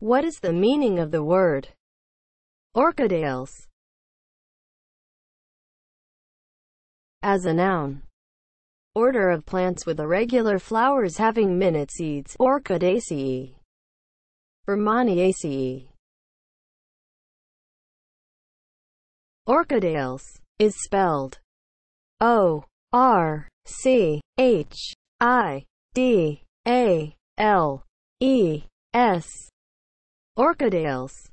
What is the meaning of the word orchidales as a noun? Order of plants with irregular flowers having minute seeds, Orchidaceae, Burmanniaceae. Orchidales is spelled O R C H I D A L E S. Orchidales